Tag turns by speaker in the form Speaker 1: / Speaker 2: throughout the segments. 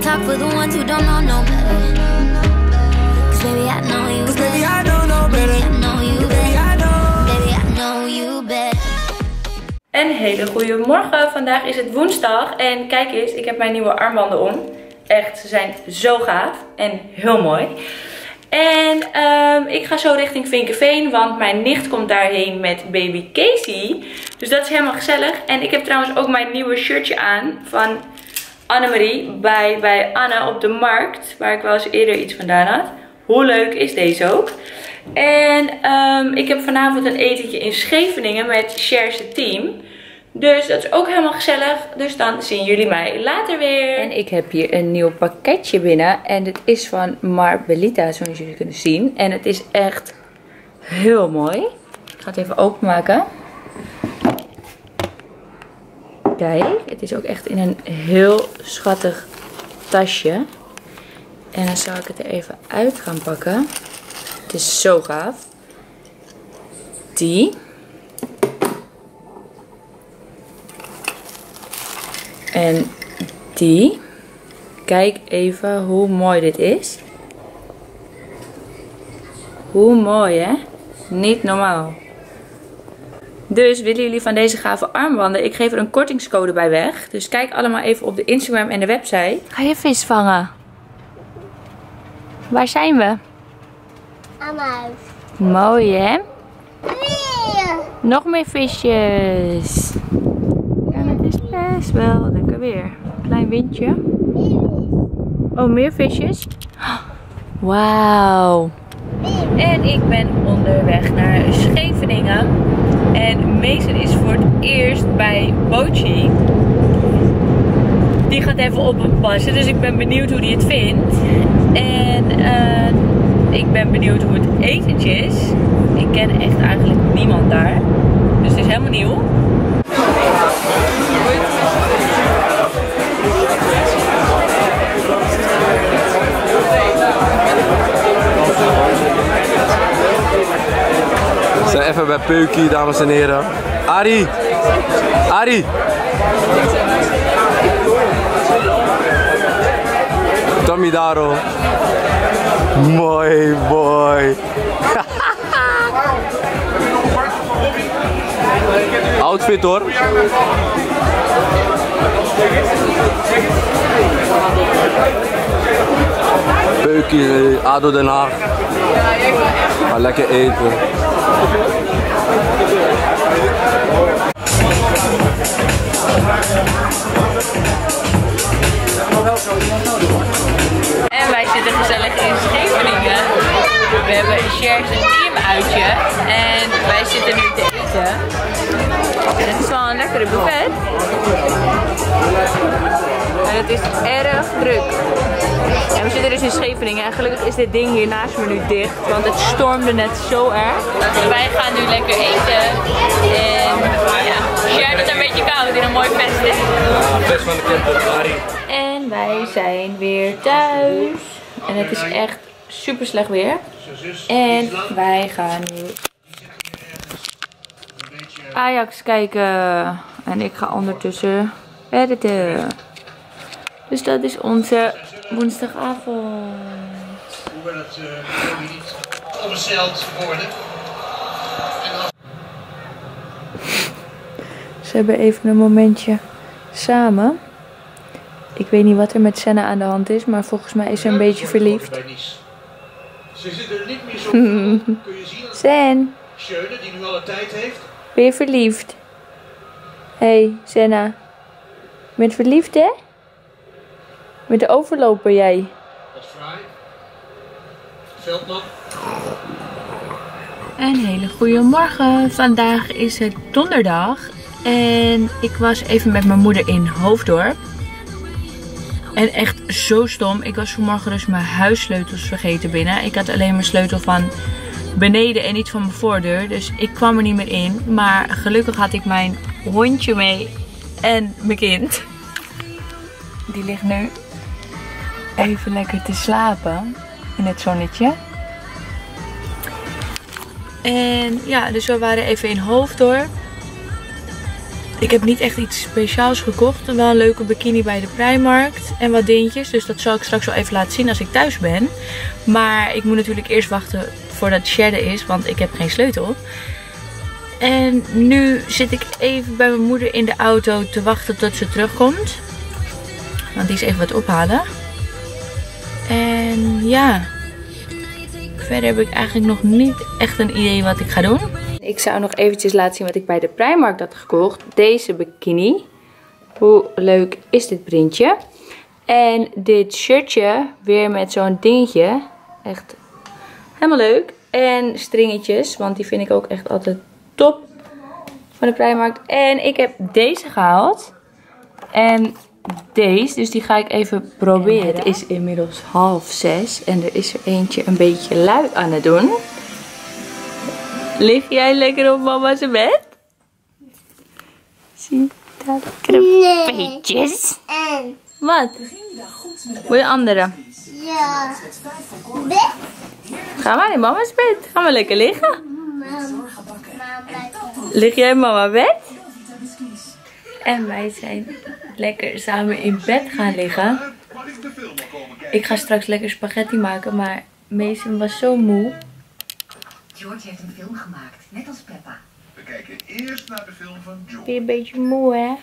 Speaker 1: talk for the ones who don't know no better. Cause baby, I know you better. Baby, I know no better. Baby, I know you better. Baby, I know you better.
Speaker 2: Een hele goede morgen. Vandaag is het woensdag en kijk eens, ik heb mijn nieuwe armbanden om. Echt, ze zijn zo gaaf en heel mooi. En ehm, ik ga zo richting Vinkenveen, want mijn nicht komt daarheen met baby Casey. Dus dat is helemaal gezellig. En ik heb trouwens ook mijn nieuwe shirtje aan van Annemarie bij, bij Anne op de markt. Waar ik wel eens eerder iets vandaan had. Hoe leuk is deze ook? En ehm, ik heb vanavond een etentje in Scheveningen met Cher's team. Dus dat is ook helemaal gezellig. Dus dan zien jullie mij later weer. En ik heb hier een nieuw pakketje binnen. En dit is van Marbellita, zoals jullie kunnen zien. En het is echt heel mooi. Ik ga het even openmaken. Kijk, het is ook echt in een heel schattig tasje. En dan zal ik het er even uit gaan pakken. Het is zo gaaf. Die. En die. Kijk even hoe mooi dit is. Hoe mooi hè? Niet normaal. Dus willen jullie van deze gave armbanden? Ik geef er een kortingscode bij weg. Dus kijk allemaal even op de Instagram en de website. Ga je vis vangen? Waar zijn we?
Speaker 3: Aan mijn huis.
Speaker 2: Mooi hè?
Speaker 3: Weer.
Speaker 2: Nog meer visjes. Ja, het is best wel lekker weer. Klein windje. Oh, meer visjes? Wauw. En ik ben onderweg naar Scheveningen. En Mason is voor het eerst bij Bochi. Die gaat even op hem passen, dus ik ben benieuwd hoe hij het vindt. En eh, ik ben benieuwd hoe het etentje is. Ik ken echt eigenlijk niemand daar. Dus het is helemaal nieuw.
Speaker 4: Bij Peukie, dames en heren. Ari! Ari! Tommy Daro. Mooi, mooi. Outfit hoor. Peukie, eh, ADO Den Haag. Ga lekker eten.
Speaker 2: Shares een team uitje. En wij zitten nu te eten. En het is wel een lekkere buffet. En het is erg druk. En we zitten dus in Scheveningen. En gelukkig is dit ding hier naast me nu dicht. Want het stormde net zo erg. Wij gaan nu lekker eten. En ja, Shares is een beetje koud in een mooi vest.
Speaker 4: Best van de.
Speaker 2: En wij zijn weer thuis. En het is echt super slecht weer. En wij gaan nu Ajax kijken. En ik ga ondertussen editen. Dus dat is onze woensdagavond.
Speaker 5: Hoewel het uh, niet worden.
Speaker 2: Ze hebben even een momentje samen. Ik weet niet wat er met Senna aan de hand is, maar volgens mij is ze een beetje verliefd.
Speaker 5: Ze zitten er niet meer zo veel. Kun je zien.
Speaker 2: Sen,
Speaker 5: Schöne, die nu alle tijd heeft.
Speaker 2: ben je verliefd? Hé, hey, Senna. Je bent verliefd, hè? Met de overloper jij.
Speaker 5: Dat is fraai. Veldman.
Speaker 2: Een hele goede morgen. Vandaag is het donderdag. En ik was even met mijn moeder in Hoofddorp. En echt zo stom. Ik was vanmorgen dus mijn huissleutels vergeten binnen. Ik had alleen mijn sleutel van beneden en niet van mijn voordeur. Dus ik kwam er niet meer in. Maar gelukkig had ik mijn hondje mee en mijn kind. Die ligt nu even lekker te slapen in het zonnetje. En ja, dus we waren even in Hoofddorp. Ik heb niet echt iets speciaals gekocht. Wel een leuke bikini bij de Primarkt. En wat dingetjes. Dus dat zal ik straks wel even laten zien als ik thuis ben. Maar ik moet natuurlijk eerst wachten voordat Shed er is. Want ik heb geen sleutel. En nu zit ik even bij mijn moeder in de auto te wachten tot ze terugkomt. Want die is even wat ophalen. En ja, verder heb ik eigenlijk nog niet echt een idee wat ik ga doen. Ik zou nog eventjes laten zien wat ik bij de Primark had gekocht. Deze bikini. Hoe leuk is dit printje? En dit shirtje weer met zo'n dingetje. Echt helemaal leuk. En stringetjes, want die vind ik ook echt altijd top van de Primark. En ik heb deze gehaald. En deze, dus die ga ik even proberen. Het is inmiddels half zes en er is er eentje een beetje lui aan het doen. Lig jij lekker op mama's bed? Zie dat krapetjes?
Speaker 3: En
Speaker 2: Wat? Wil je andere?
Speaker 3: ja. Bed.
Speaker 2: Ga maar in mama's bed. Ga maar lekker liggen.
Speaker 3: Mama.
Speaker 2: Lig jij in mama bed? En wij zijn lekker samen in bed gaan liggen. Ik ga straks lekker spaghetti maken, maar Mason was zo moe.
Speaker 6: George heeft een film gemaakt, net als Peppa.
Speaker 5: We kijken eerst naar de film van George.
Speaker 2: Ben je een beetje moe, hè?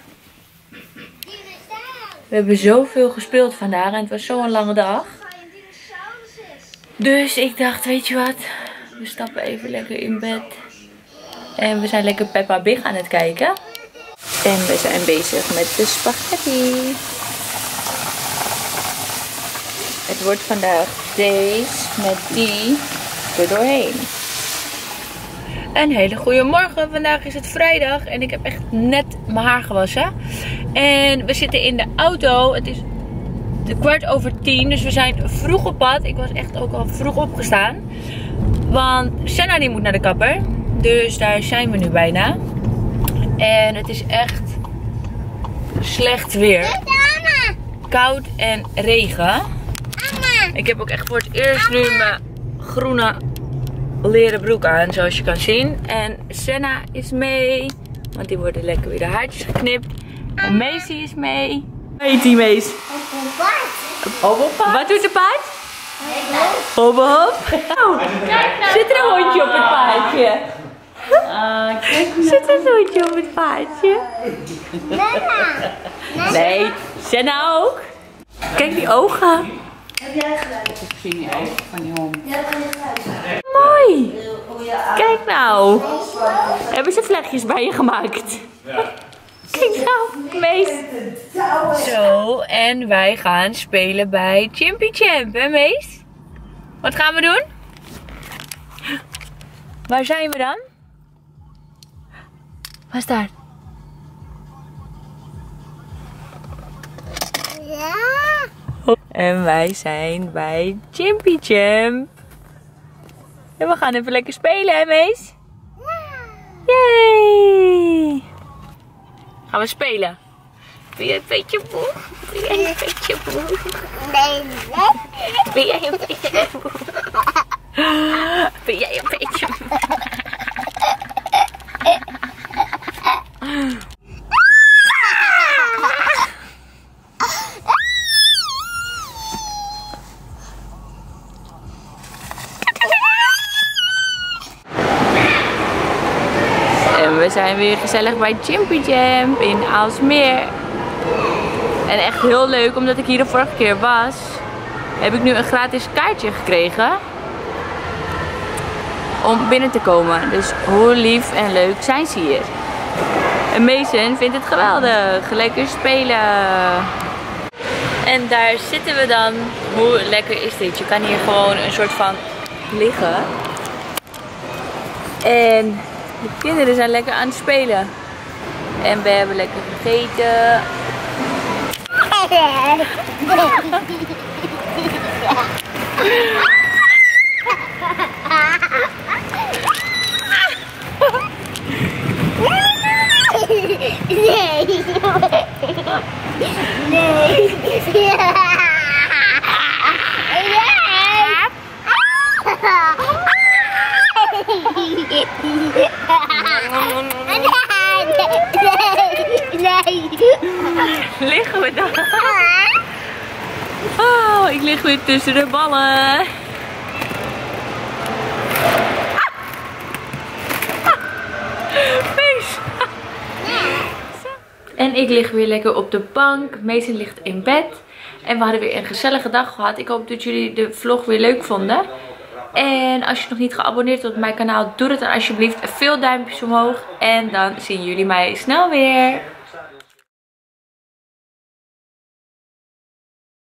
Speaker 2: We hebben zoveel gespeeld vandaag en het was zo'n lange dag. Dus ik dacht, weet je wat? We stappen even lekker in bed. En we zijn lekker Peppa Big aan het kijken. En we zijn bezig met de spaghetti. Het wordt vandaag deze met die er doorheen. Een hele goede morgen. Vandaag is het vrijdag en ik heb echt net mijn haar gewassen. En we zitten in de auto. Het is kwart over tien, dus we zijn vroeg op pad. Ik was echt ook al vroeg opgestaan. Want Senna die moet naar de kapper. Dus daar zijn we nu bijna. En het is echt slecht weer. Koud en regen. Ik heb ook echt voor het eerst nu mijn groene leren broek aan, zoals je kan zien. En Senna is mee, want die worden lekker weer de haartjes geknipt. En Macy is mee. Heet die Mees? Wat doet de paard? Hop hop. Oh, zit er een hondje op het paardje? Zit er een hondje op het paardje? Nee, Senna ook. Kijk die ogen. Mooi. Kijk nou. Hebben ze vlechtjes bij je gemaakt? Kijk nou, Mees. Zo, en wij gaan spelen bij Chimpy Champ, hè Mees? Wat gaan we doen? Waar zijn we dan? Waar is daar? En wij zijn bij Chimpy Champ. En we gaan even lekker spelen, hè Mees? Yay! Gaan we spelen? Ben je een beetje moe? Ben jij een beetje moe?
Speaker 3: Nee, nee.
Speaker 2: Ben jij een beetje moe? Ben jij een beetje moe? En we zijn weer gezellig bij Chimpy Jam in Aalsmeer. En echt heel leuk, omdat ik hier de vorige keer was, heb ik nu een gratis kaartje gekregen. Om binnen te komen. Dus hoe lief en leuk zijn ze hier. En Mason vindt het geweldig. Lekker spelen. En daar zitten we dan. Hoe lekker is dit? Je kan hier gewoon een soort van liggen. En de kinderen zijn lekker aan het spelen. En we hebben lekker gegeten.
Speaker 3: Nee.
Speaker 2: Liggen we dan? Oh, ik lig weer tussen de ballen. En ik lig weer lekker op de bank. Mason ligt in bed. En we hadden weer een gezellige dag gehad. Ik hoop dat jullie de vlog weer leuk vonden. En als je nog niet geabonneerd bent op mijn kanaal, doe het dan alsjeblieft. Veel duimpjes omhoog. En dan zien jullie mij snel weer.